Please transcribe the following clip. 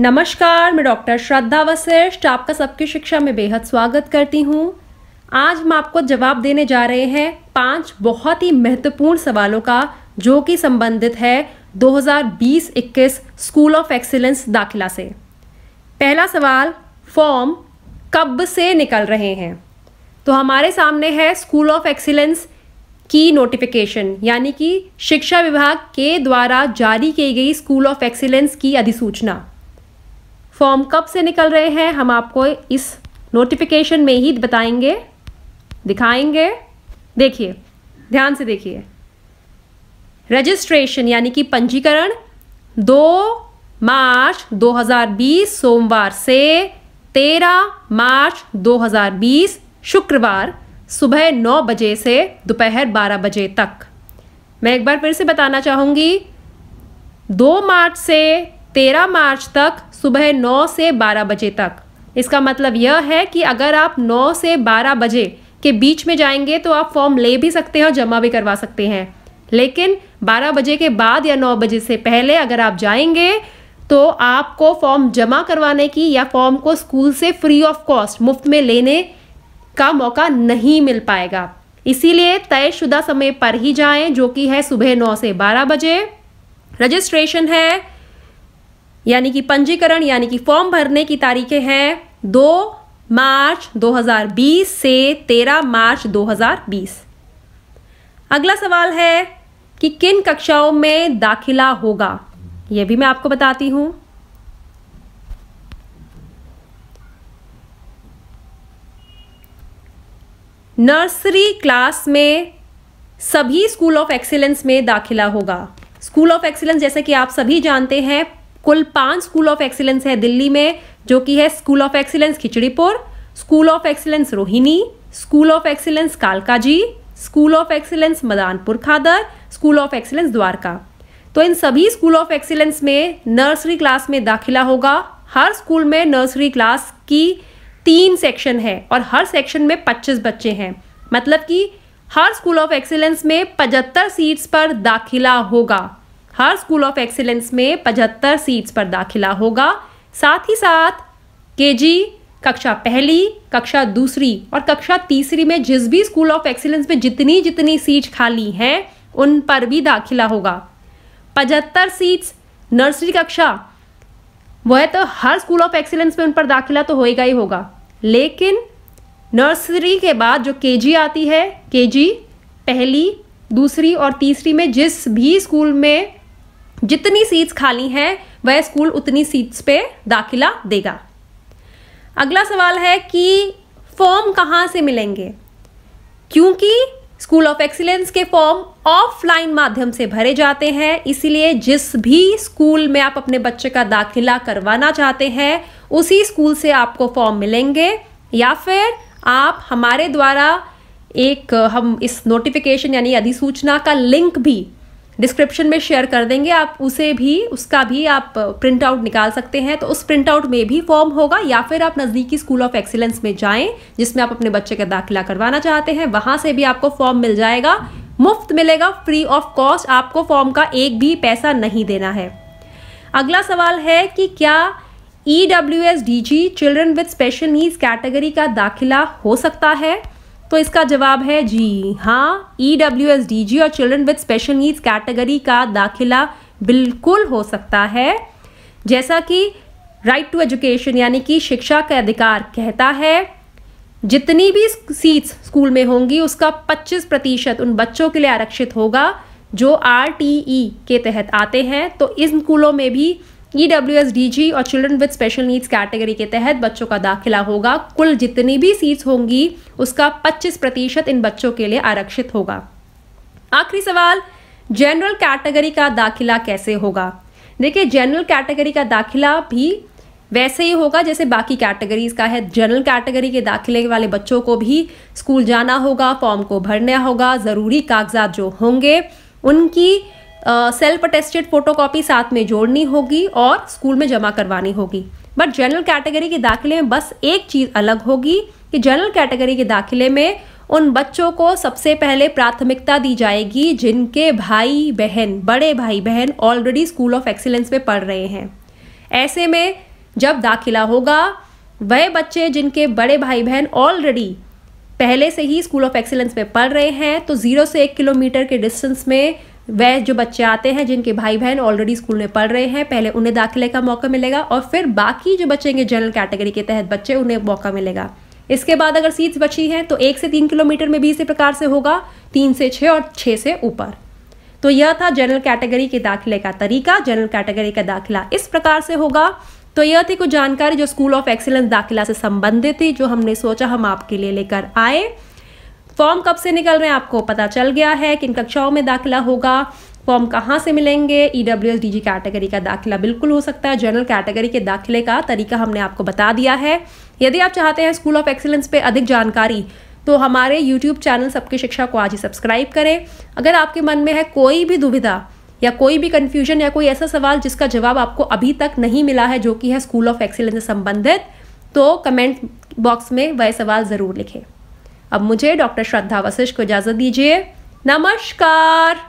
नमस्कार, मैं डॉक्टर श्रद्धा वशिष्ठ, आपका सबकी शिक्षा में बेहद स्वागत करती हूँ। आज हम आपको जवाब देने जा रहे हैं पाँच बहुत ही महत्वपूर्ण सवालों का, जो कि संबंधित है 2020-21 स्कूल ऑफ़ एक्सीलेंस दाखिला से। पहला सवाल, फॉर्म कब से निकल रहे हैं? तो हमारे सामने है स्कूल ऑफ़ एक्सीलेंस की नोटिफिकेशन, यानी कि शिक्षा विभाग के द्वारा जारी की गई स्कूल ऑफ़ एक्सीलेंस की अधिसूचना। फॉर्म कब से निकल रहे हैं, हम आपको इस नोटिफिकेशन में ही बताएँगे, दिखाएँगे। देखिए, ध्यान से देखिए। रजिस्ट्रेशन यानी कि पंजीकरण 2 मार्च 2020 सोमवार से 13 मार्च 2020 शुक्रवार सुबह नौ बजे से दोपहर बारह बजे तक। मैं एक बार फिर से बताना चाहूँगी, दो मार्च से तेरह मार्च तक सुबह नौ से बारह बजे तक। इसका मतलब यह है कि अगर आप नौ से बारह बजे के बीच में जाएँगे तो आप फॉर्म ले भी सकते हैं और जमा भी करवा सकते हैं। लेकिन 12 बजे के बाद या 9 बजे से पहले अगर आप जाएँगे तो आपको फॉर्म जमा करवाने की या फॉर्म को स्कूल से फ्री ऑफ़ कॉस्ट मुफ़्त में लेने का मौका नहीं मिल पाएगा। इसीलिए तयशुदा समय पर ही जाएँ, जो कि है सुबह नौ से बारह बजे। रजिस्ट्रेशन है यानी कि पंजीकरण, यानी कि फॉर्म भरने की तारीखें हैं दो मार्च 2020 से 13 मार्च 2020 अगला सवाल है कि किन कक्षाओं में दाखिला होगा? यह भी मैं आपको बताती हूँ। नर्सरी क्लास में सभी स्कूल ऑफ़ एक्सीलेंस में दाखिला होगा। स्कूल ऑफ़ एक्सीलेंस, जैसे कि आप सभी जानते हैं कुल पाँच स्कूल ऑफ़ एक्सीलेंस है दिल्ली में, जो कि है school of excellence Khichripur, school of excellence Rohini, school of excellence Kalkaji, school of excellence Madanpur Khadar, school of excellence Dwarka. तो इन सभी स्कूल ऑफ़ एक्सीलेंस में नर्सरी क्लास में दाखिला होगा। हर स्कूल में नर्सरी क्लास की तीन सेक्शन है और हर सेक्शन में 25 बच्चे हैं। मतलब कि हर स्कूल ऑफ़ एक्सीलेंस में पचहत्तर सीट्स पर दाखिला होगा। हर स्कूल ऑफ़ एक्सीलेंस में पचहत्तर सीट्स पर दाखिला होगा। साथ ही साथ केजी, कक्षा पहली, कक्षा दूसरी और कक्षा तीसरी में जिस भी स्कूल ऑफ़ एक्सीलेंस में जितनी जितनी सीट खाली हैं, उन पर भी दाखिला होगा। पचहत्तर सीट्स नर्सरी कक्षा, वह तो हर स्कूल ऑफ़ एक्सीलेंस में उन पर दाखिला तो होएगा ही होगा। लेकिन नर्सरी के बाद जो केजी आती है, केजी पहली, दूसरी और तीसरी में जिस भी स्कूल में जितनी सीट्स खाली हैं, वह स्कूल उतनी सीट्स पे दाखिला देगा। अगला सवाल है कि फॉर्म कहाँ से मिलेंगे? क्योंकि स्कूल ऑफ़ एक्सीलेंस के फॉर्म ऑफलाइन माध्यम से भरे जाते हैं, इसीलिए जिस भी स्कूल में आप अपने बच्चे का दाखिला करवाना चाहते हैं, उसी स्कूल से आपको फॉर्म मिलेंगे, या फिर आप हमारे द्वारा एक, हम इस नोटिफिकेशन यानी अधिसूचना का लिंक भी डिस्क्रिप्शन में शेयर कर देंगे। आप उसे भी, उसका भी आप प्रिंट आउट निकाल सकते हैं। तो उस प्रिंट आउट में भी फॉर्म होगा या फिर आप नज़दीकी स्कूल ऑफ़ एक्सीलेंस में जाएँ, जिसमें आप अपने बच्चे का दाखिला करवाना चाहते हैं। वहाँ से भी आपको फॉर्म मिल जाएगा। मुफ़्त मिलेगा फ्री ऑफ़ कॉस्ट आपको फॉर्म का एक भी पैसा नहीं देना है। अगला सवाल है कि क्या E W S D G children with special needs category का दाखिला हो सकता है? तो इसका जवाब है जी हाँ E W S D G और children with special needs category का दाखिला बिल्कुल हो सकता है। जैसा कि राइट टू एजुकेशन यानी कि शिक्षा का अधिकार कहता है, जितनी भी सीट्स स्कूल में होंगी, उसका 25 प्रतिशत उन बच्चों के लिए आरक्षित होगा जो आरटीई के तहत आते हैं। तो इन स्कूलों में भी ई एस डी जी और children with special needs category के तहत बच्चों का दाखिला होगा। कुल जितनी भी सीट्स होंगी, उसका 25 प्रतिशत इन बच्चों के लिए आरक्षित होगा। आखिरी सवाल जनरल कैटेगरी का दाखिला कैसे होगा? देखिए जनरल कैटेगरी का दाखिला भी वैसे ही होगा, जैसे बाकी कैटेगरीज का है। जनरल कैटेगरी के दाखिले वाले बच्चों को भी स्कूल जाना होगा फॉर्म को भरना होगा। ज़रूरी कागजात जो होंगे, उनकी सेल्फ अटेस्टेड फोटोकॉपी साथ में जोड़नी होगी और स्कूल में जमा करवानी होगी। बट जनरल कैटेगरी के दाखिले में बस एक चीज़ अलग होगी कि जनरल कैटेगरी के दाखिले में उन बच्चों को सबसे पहले प्राथमिकता दी जाएगी जिनके भाई बहन, बड़े भाई बहन ऑलरेडी स्कूल ऑफ़ एक्सीलेंस में पढ़ रहे हैं। ऐसे में जब दाखिला होगा, वह बच्चे जिनके बड़े भाई बहन ऑलरेडी पहले से ही स्कूल ऑफ़ एक्सीलेंस में पढ़ रहे हैं तो ज़ीरो से एक किलोमीटर के डिस्टेंस में वह जो बच्चे आते हैं, जिनके भाई बहन ऑलरेडी स्कूल में पढ़ रहे हैं, पहले उन्हें दाखिले का मौका मिलेगा और फिर बाकी जो बचेंगे जनरल कैटेगरी के तहत बच्चे, उन्हें मौका मिलेगा। इसके बाद अगर सीट्स बची हैं तो एक से तीन किलोमीटर में भी इसी प्रकार से होगा, तीन से छः और छः से ऊपर। तो यह था जनरल कैटेगरी के दाखिले का तरीका जनरल कैटेगरी का दाखिला इस प्रकार से होगा। तो यह थी कुछ जानकारी जो स्कूल ऑफ़ एक्सीलेंस दाखिला से संबंधित थी, जो हमने सोचा हम आपके लिए लेकर आए। फॉर्म कब से निकल रहे हैं आपको पता चल गया है किन कक्षाओं में दाखिला होगा, फॉर्म कहाँ से मिलेंगे E W S D G category का दाखिला बिल्कुल हो सकता है जनरल कैटेगरी के दाखिले का तरीका हमने आपको बता दिया है। यदि आप चाहते हैं स्कूल ऑफ़ एक्सीलेंस पे अधिक जानकारी तो हमारे यूट्यूब चैनल सबकी शिक्षा को आज ही सब्सक्राइब करें। अगर आपके मन में है कोई भी दुविधा या कोई भी कन्फ्यूज़न या कोई ऐसा सवाल जिसका जवाब आपको अभी तक नहीं मिला है, जो कि है स्कूल ऑफ़ एक्सीलेंस से संबंधित तो कमेंट बॉक्स में वह सवाल ज़रूर लिखें। अब मुझे डॉक्टर श्रद्धा वशिष्ठ को इजाज़त दीजिए। नमस्कार।